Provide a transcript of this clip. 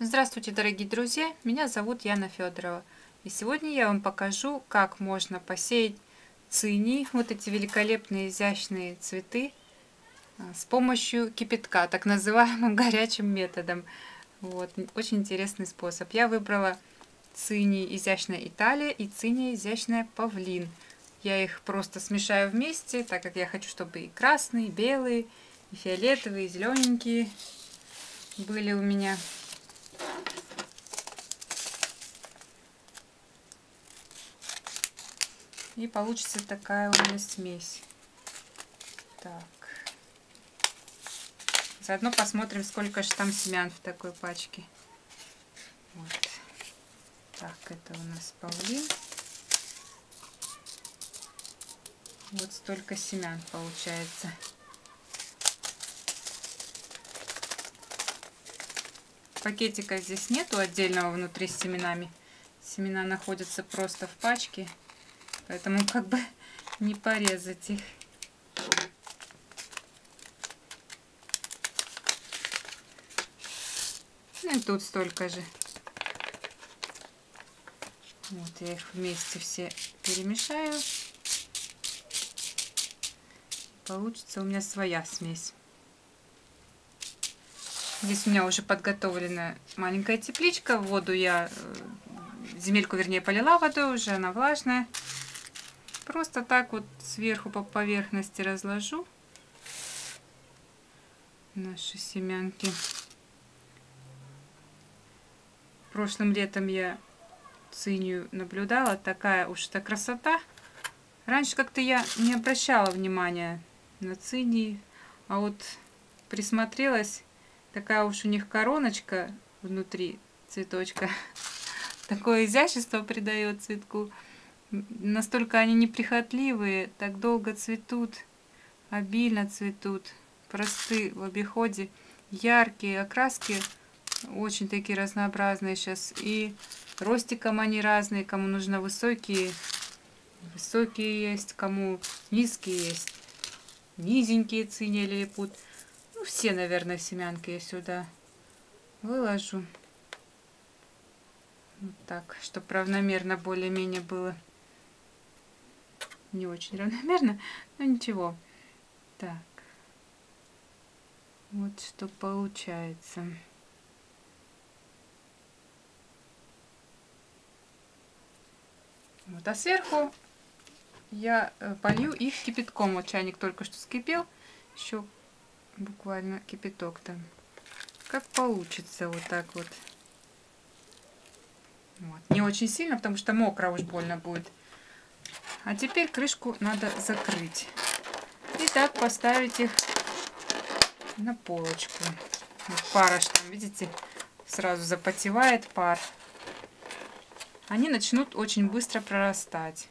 Здравствуйте, дорогие друзья! Меня зовут Яна Федорова. И сегодня я вам покажу, как можно посеять цинии, вот эти великолепные изящные цветы, а, с помощью кипятка, так называемым горячим методом. Вот, очень интересный способ. Я выбрала цинии изящная Италия и циния изящная Павлин. Я их просто смешаю вместе, так как я хочу, чтобы и красные, и белые, и фиолетовые, и зелененькие были у меня. И получится такая у меня смесь. Так. Заодно посмотрим, сколько же там семян в такой пачке. Вот. Так, это у нас павлин. Вот столько семян получается. Пакетика здесь нету отдельного внутри с семенами. Семена находятся просто в пачке. Поэтому как бы не порезать их. Ну и тут столько же. Вот я их вместе все перемешаю. Получится у меня своя смесь. Здесь у меня уже подготовлена маленькая тепличка. Воду я, э, земельку вернее, полила водой уже, она влажная. Просто так вот сверху по поверхности разложу наши семянки. Прошлым летом я цинию наблюдала. Такая уж эта красота. Раньше как-то я не обращала внимания на цинии. А вот присмотрелась. Такая уж у них короночка внутри цветочка. Такое изящество придает цветку настолько они неприхотливые, так долго цветут, обильно цветут, просты в обиходе, яркие окраски, очень такие разнообразные сейчас. И ростиком они разные, кому нужно высокие, высокие есть, кому низкие есть, низенькие цини лилипут. Ну, все, наверное, семянки я сюда выложу. Вот так, чтобы равномерно более-менее было не очень равномерно, но ничего. Так. Вот что получается. Вот, а сверху я э, полью их кипятком. Вот чайник только что скипел. Еще буквально кипяток там. Как получится вот так вот. вот. Не очень сильно, потому что мокро уж больно будет. А теперь крышку надо закрыть. И так поставить их на полочку. Вот пар аж там, видите, сразу запотевает пар. Они начнут очень быстро прорастать.